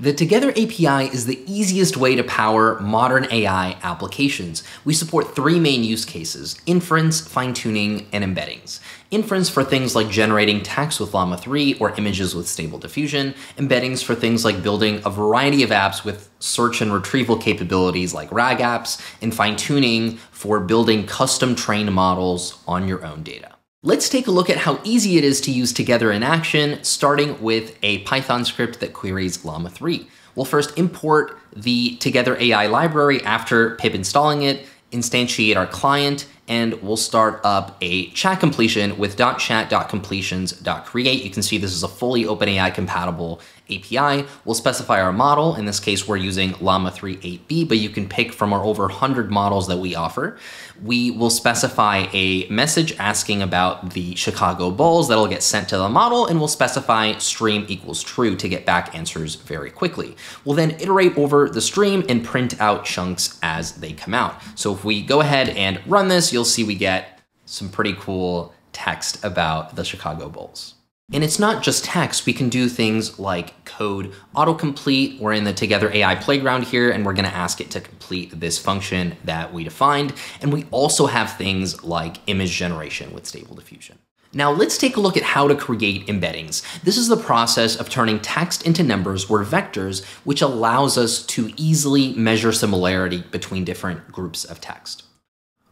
The Together API is the easiest way to power modern AI applications. We support three main use cases, inference, fine-tuning, and embeddings. Inference for things like generating text with Llama 3 or images with Stable Diffusion, embeddings for things like building a variety of apps with search and retrieval capabilities like RAG apps, and fine-tuning for building custom trained models on your own data. Let's take a look at how easy it is to use Together in action, starting with a Python script that queries Llama 3. We'll first import the Together AI library after pip installing it, instantiate our client, and we'll start up a chat completion with .chat.completions.create. You can see this is a fully OpenAI compatible API. We'll specify our model. In this case, we're using Llama 3 8B, but you can pick from our over 100 models that we offer. We will specify a message asking about the Chicago Bulls that'll get sent to the model, and we'll specify stream equals true to get back answers very quickly. We'll then iterate over the stream and print out chunks as they come out. So if we go ahead and run this, you'll see we get some pretty cool text about the Chicago Bulls. And it's not just text, we can do things like code autocomplete. We're in the Together AI playground here, and we're gonna ask it to complete this function that we defined. And we also have things like image generation with Stable Diffusion. Now let's take a look at how to create embeddings. This is the process of turning text into numbers or vectors, which allows us to easily measure similarity between different groups of text.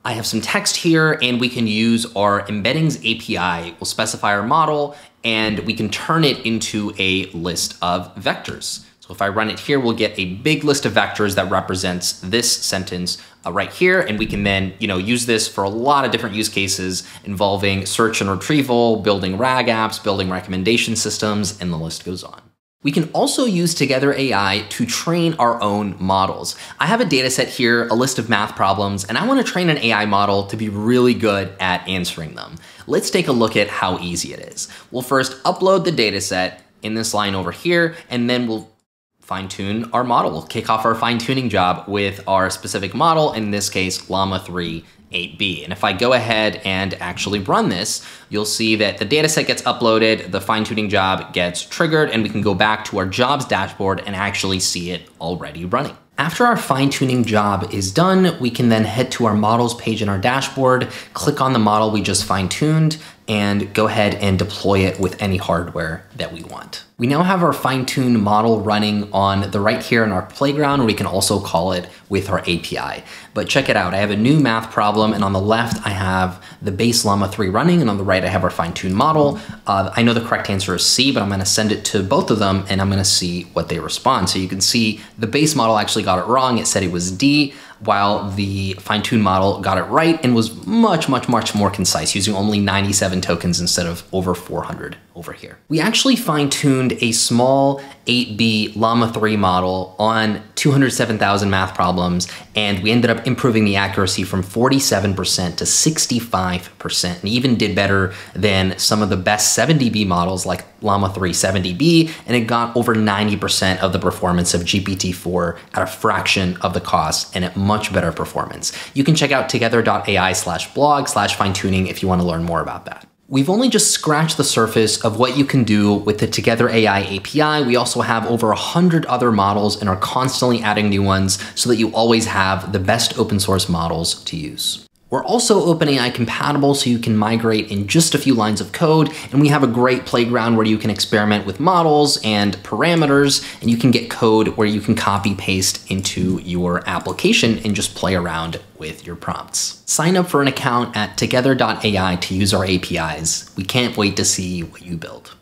I have some text here and we can use our embeddings API. We'll specify our model and we can turn it into a list of vectors. So if I run it here, we'll get a big list of vectors that represents this sentence uh, right here. And we can then, you know, use this for a lot of different use cases involving search and retrieval, building RAG apps, building recommendation systems, and the list goes on. We can also use Together AI to train our own models. I have a data set here, a list of math problems, and I want to train an AI model to be really good at answering them. Let's take a look at how easy it is. We'll first upload the data set in this line over here, and then we'll fine tune our model. We'll kick off our fine tuning job with our specific model, in this case, Llama 3 8B. And if I go ahead and actually run this, you'll see that the dataset gets uploaded, the fine tuning job gets triggered, and we can go back to our jobs dashboard and actually see it already running. After our fine tuning job is done, we can then head to our models page in our dashboard, click on the model we just fine tuned, and go ahead and deploy it with any hardware that we want. We now have our fine-tuned model running on the right here in our playground, we can also call it with our API. But check it out, I have a new math problem, and on the left I have the base Llama 3 running, and on the right I have our fine-tuned model. Uh, I know the correct answer is C, but I'm gonna send it to both of them, and I'm gonna see what they respond. So you can see the base model actually got it wrong, it said it was D, while the fine-tuned model got it right and was much, much, much more concise, using only 97 tokens instead of over 400 over here. We actually fine-tuned a small 8B Llama 3 model on 207,000 math problems, and we ended up improving the accuracy from 47% to 65%, and even did better than some of the best 70B models like Llama 3 70B, and it got over 90% of the performance of GPT-4 at a fraction of the cost and at much better performance. You can check out together.ai slash blog slash fine tuning if you want to learn more about that. We've only just scratched the surface of what you can do with the Together AI API. We also have over 100 other models and are constantly adding new ones so that you always have the best open source models to use. We're also OpenAI compatible so you can migrate in just a few lines of code, and we have a great playground where you can experiment with models and parameters, and you can get code where you can copy paste into your application and just play around with your prompts. Sign up for an account at together.ai to use our APIs. We can't wait to see what you build.